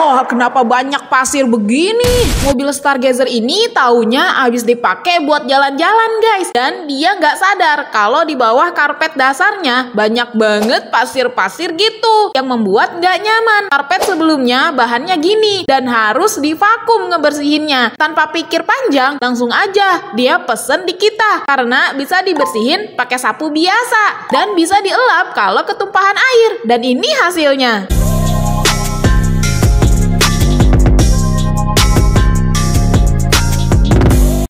Wah, kenapa banyak pasir begini? Mobil Stargazer ini taunya habis dipakai buat jalan-jalan guys. Dan dia nggak sadar kalau di bawah karpet dasarnya banyak banget pasir-pasir gitu. Yang membuat nggak nyaman. Karpet sebelumnya bahannya gini. Dan harus divakum ngebersihinnya. Tanpa pikir panjang, langsung aja dia pesen di kita. Karena bisa dibersihin pakai sapu biasa. Dan bisa dielap kalau ketumpahan air. Dan ini hasilnya.